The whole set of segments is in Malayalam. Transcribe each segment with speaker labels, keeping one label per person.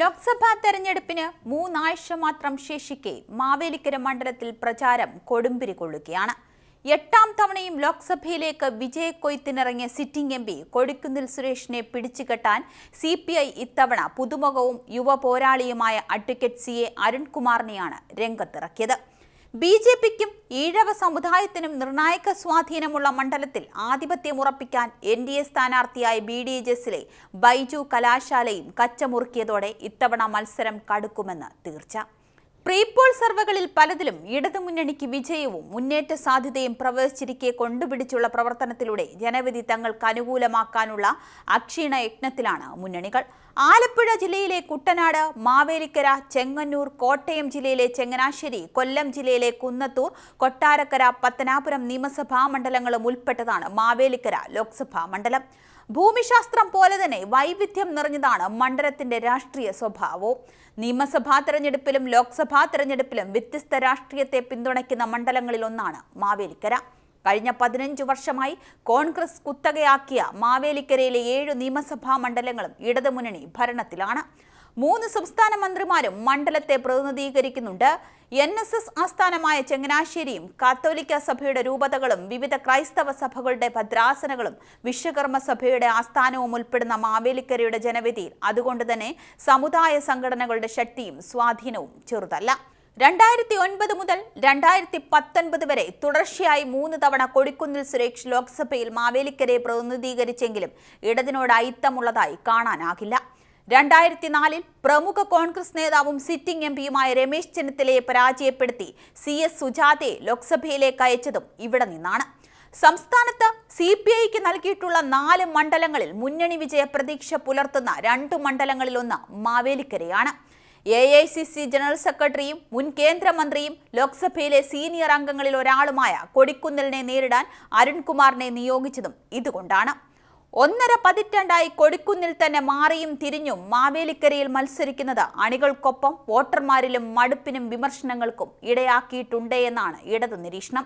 Speaker 1: ലോക്സഭാ തെരഞ്ഞെടുപ്പിന് മൂന്നാഴ്ച മാത്രം ശേഷിക്കെ മാവേലിക്കര മണ്ഡലത്തിൽ പ്രചാരം കൊടുമ്പിരി കൊള്ളുകയാണ്. എട്ടാം തവണയും ലോക്സഭയിലേക്ക് വിജയക്കൊയ്ത്തിനിറങ്ങിയ സിറ്റിംഗ് എം പി കൊടിക്കുന്നിൽ സുരേഷിനെ പിടിച്ചുകെട്ടാൻ സി പി ഐ ഇത്തവണ പുതുമുഖവും യുവ പോരാളിയുമായ അഡ്വക്കേറ്റ് സി എ അരുൺകുമാറിനെയാണ് രംഗത്തിറക്കിയത്. ബി ജെ പിക്കും ഈഴവ സമുദായത്തിനും നിർണായക സ്വാധീനമുള്ള മണ്ഡലത്തിൽ ആധിപത്യം ഉറപ്പിക്കാൻ എൻ ഡി എ സ്ഥാനാർത്ഥിയായ ബി ഡി ജെസിലെ ബൈജു കലാശാലയും കച്ചമുറുക്കിയതോടെ ഇത്തവണ മത്സരം കടുക്കുമെന്ന് തീർച്ച. പ്രീപോൾ സർവേകളിൽ പലതിലും ഇടതുമുന്നണിക്ക് വിജയവും മുന്നേറ്റ സാധ്യതയും പ്രവചിച്ചിരിക്കെ കൊണ്ടുപിടിച്ചുള്ള പ്രവർത്തനത്തിലൂടെ ജനവിധി തങ്ങൾക്ക് അനുകൂലമാക്കാനുള്ള അക്ഷീണ യജ്ഞത്തിലാണ് മുന്നണികൾ. ആലപ്പുഴ ജില്ലയിലെ കുട്ടനാട് മാവേലിക്കര ചെങ്ങന്നൂർ കോട്ടയം ജില്ലയിലെ ചെങ്ങനാശ്ശേരി കൊല്ലം ജില്ലയിലെ കുന്നത്തൂർ കൊട്ടാരക്കര പത്തനാപുരം നിയമസഭാ മണ്ഡലങ്ങളും ഉൾപ്പെട്ടതാണ് മാവേലിക്കര ലോക്സഭാ മണ്ഡലം. ഭൂമിശാസ്ത്രം പോലെ തന്നെ വൈവിധ്യം നിറഞ്ഞതാണ് മണ്ഡലത്തിന്റെ രാഷ്ട്രീയ സ്വഭാവവും. നിയമസഭാ തെരഞ്ഞെടുപ്പിലും ലോക്സഭാ തെരഞ്ഞെടുപ്പിലും വ്യത്യസ്ത രാഷ്ട്രീയത്തെ പിന്തുണയ്ക്കുന്ന മണ്ഡലങ്ങളിൽ ഒന്നാണ് മാവേലിക്കര. കഴിഞ്ഞ പതിനഞ്ചു വർഷമായി കോൺഗ്രസ് കുത്തകയാക്കിയ മാവേലിക്കരയിലെ ഏഴ് നിയമസഭാ മണ്ഡലങ്ങളും ഇടതുമുന്നണി ഭരണത്തിലാണ്. മൂന്ന് സംസ്ഥാന മന്ത്രിമാരും മണ്ഡലത്തെ പ്രതിനിധീകരിക്കുന്നുണ്ട്. എൻ എസ് എസ് ആസ്ഥാനമായ ചങ്ങനാശ്ശേരിയും കാത്തോലിക്ക സഭയുടെ രൂപതകളും വിവിധ ക്രൈസ്തവ സഭകളുടെ ഭദ്രാസനകളും വിശ്വകർമ്മ സഭയുടെ ആസ്ഥാനവും ഉൾപ്പെടുന്ന മാവേലിക്കരയുടെ ജനവിധിയിൽ അതുകൊണ്ട് തന്നെ സമുദായ സംഘടനകളുടെ ശക്തിയും സ്വാധീനവും ചെറുതല്ല. രണ്ടായിരത്തി ഒൻപത് മുതൽ രണ്ടായിരത്തി പത്തൊൻപത് വരെ തുടർച്ചയായി മൂന്ന് തവണ കൊടിക്കുന്നിൽ സുരേഷ് ലോക്സഭയിൽ മാവേലിക്കരെ പ്രതിനിധീകരിച്ചെങ്കിലും ഇടതിനോട് അയിത്തമുള്ളതായി കാണാനാകില്ല. രണ്ടായിരത്തി നാലിൽ പ്രമുഖ കോൺഗ്രസ് നേതാവും സിറ്റിംഗ് എം പിയുമായ രമേശ് ചെന്നിത്തലയെ പരാജയപ്പെടുത്തി സി എസ് സുജാതയെ ലോക്സഭയിലേക്ക് അയച്ചതും ഇവിടെ നിന്നാണ്. സംസ്ഥാനത്ത് സി പി ഐക്ക് നൽകിയിട്ടുള്ള നാല് മണ്ഡലങ്ങളിൽ മുന്നണി വിജയ പ്രതീക്ഷ പുലർത്തുന്ന രണ്ട് മണ്ഡലങ്ങളിലൊന്ന് മാവേലിക്കരയാണ്. A I C C general സെക്രട്ടറിയും മുൻ കേന്ദ്രമന്ത്രിയും ലോക്സഭയിലെ സീനിയർ അംഗങ്ങളിൽ ഒരാളുമായ കൊടിക്കുന്നലിനെ നേരിടാൻ അരുൺകുമാറിനെ നിയോഗിച്ചതും ഇതുകൊണ്ടാണ്. ഒന്നര പതിറ്റാണ്ടായി കൊടിക്കുന്നിൽ തന്നെ മാറിയും തിരിഞ്ഞും മാവേലിക്കരയിൽ മത്സരിക്കുന്നത് അണികൾക്കൊപ്പം വോട്ടർമാരിലും മടുപ്പിനും വിമർശനങ്ങൾക്കും ഇടയാക്കിയിട്ടുണ്ട് എന്നാണ് ഇടത് നിരീക്ഷണം.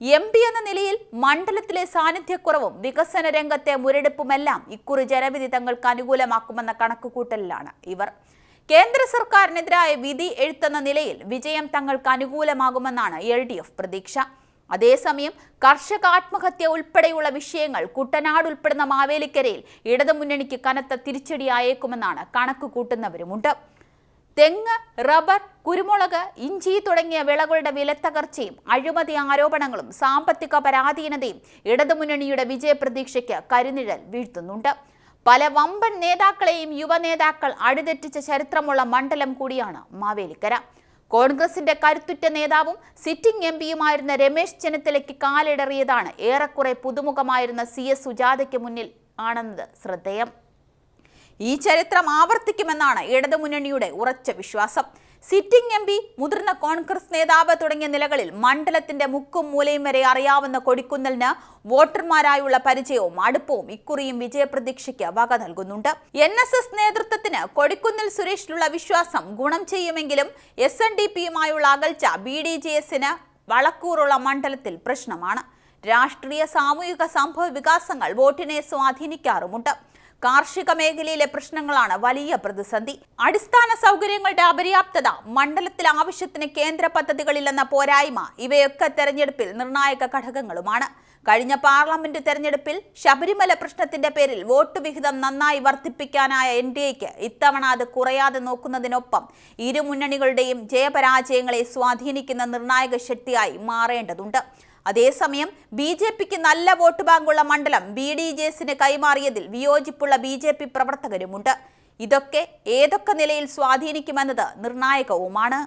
Speaker 1: എം പി എന്ന നിലയിൽ മണ്ഡലത്തിലെ സാന്നിധ്യക്കുറവും വികസന രംഗത്തെ മുരടിപ്പുമെല്ലാം ഇക്കുറി ജനവിധി തങ്ങൾക്ക് അനുകൂലമാക്കുമെന്ന കണക്കുകൂട്ടലിലാണ് ഇവർ. കേന്ദ്ര സർക്കാരിനെതിരായ വിധി എഴുത്തെന്ന നിലയിൽ വിജയം തങ്ങൾക്ക് അനുകൂലമാകുമെന്നാണ് എൽ പ്രതീക്ഷ. അതേസമയം കർഷക ആത്മഹത്യ ഉൾപ്പെടെയുള്ള വിഷയങ്ങൾ കുട്ടനാട് ഉൾപ്പെടുന്ന മാവേലിക്കരയിൽ ഇടതുമുന്നണിക്ക് കനത്ത തിരിച്ചടിയായേക്കുമെന്നാണ് കണക്ക് കൂട്ടുന്നവരുമുണ്ട്. തെങ്ങ് റബ്ബർ കുരുമുളക് ഇഞ്ചി തുടങ്ങിയ വിളകളുടെ വിലത്തകർച്ചയും അഴിമതി ആരോപണങ്ങളും സാമ്പത്തിക പരാധീനതയും ഇടതുമുന്നണിയുടെ വിജയപ്രതീക്ഷയ്ക്ക് കരുനിഴൽ വീഴ്ത്തുന്നുണ്ട്. പല വമ്പൻ നേതാക്കളെയും യുവനേതാക്കൾ അടിതെറ്റിച്ച ചരിത്രമുള്ള മണ്ഡലം കൂടിയാണ് മാവേലിക്കര. കോൺഗ്രസിന്റെ കരുത്തുറ്റ നേതാവും സിറ്റിംഗ് എം പിയുമായിരുന്ന രമേശ് ചെന്നിത്തലയ്ക്ക് കാലിടറിയതാണ്. ഏറെക്കുറെ പുതുമുഖമായിരുന്ന സി എസ് സുജാതയ്ക്ക് മുന്നിൽ ആണെന്നത് ശ്രദ്ധേയം. ഈ ചരിത്രം ആവർത്തിക്കുമെന്നാണ് ഇടതുമുന്നണിയുടെ ഉറച്ച വിശ്വാസം. സിറ്റിംഗ് എം പി മുതിർന്ന കോൺഗ്രസ് നേതാവ് തുടങ്ങിയ നിലകളിൽ മണ്ഡലത്തിന്റെ മുക്കും മൂലയും വരെ അറിയാവുന്ന കൊടിക്കുന്നലിന് വോട്ടർമാരായുള്ള പരിചയവും അടുപ്പവും ഇക്കുറിയും വിജയപ്രതീക്ഷയ്ക്ക് വക നൽകുന്നുണ്ട്. എൻ എസ് എസ് നേതൃത്വത്തിന് കൊടിക്കുന്നിൽ സുരേഷിലുള്ള വിശ്വാസം ഗുണം ചെയ്യുമെങ്കിലും എസ് എൻ ഡി പിയുമായുള്ള അകൽച്ച ബി ഡി ജെ എസിന് വളക്കൂറുള്ള മണ്ഡലത്തിൽ പ്രശ്നമാണ്. രാഷ്ട്രീയ സാമൂഹിക സംഭവ വികാസങ്ങൾ വോട്ടിനെ സ്വാധീനിക്കാറുമുണ്ട്. കാർഷിക മേഖലയിലെ പ്രശ്നങ്ങളാണ് വലിയ പ്രതിസന്ധി. അടിസ്ഥാന സൗകര്യങ്ങളുടെ അപര്യാപ്തത മണ്ഡലത്തിൽ ആവശ്യത്തിന് കേന്ദ്ര പദ്ധതികളില്ലെന്ന പോരായ്മ ഇവയൊക്കെ തെരഞ്ഞെടുപ്പിൽ നിർണായക ഘടകങ്ങളുമാണ്. കഴിഞ്ഞ പാർലമെന്റ് തെരഞ്ഞെടുപ്പിൽ ശബരിമല പ്രശ്നത്തിന്റെ പേരിൽ വോട്ട് വിഹിതം നന്നായി വർദ്ധിപ്പിക്കാനായ എൻ ഡി എക്ക് ഇത്തവണ അത് കുറയാതെ നോക്കുന്നതിനൊപ്പം ഇരു മുന്നണികളുടെയും ജയപരാജയങ്ങളെ സ്വാധീനിക്കുന്ന നിർണായക ശക്തിയായി മാറേണ്ടതുണ്ട്. അതേസമയം ബി ജെ പിക്ക് നല്ല വോട്ട് ബാങ്കുള്ള മണ്ഡലം ബി ഡി ജെ എസിന് കൈമാറിയതിൽ വിയോജിപ്പുള്ള ബി ജെ പി പ്രവർത്തകരുമുണ്ട്. ഇതൊക്കെ ഏതൊക്കെ നിലയിൽ സ്വാധീനിക്കുമെന്നത് നിർണായകവുമാണ്.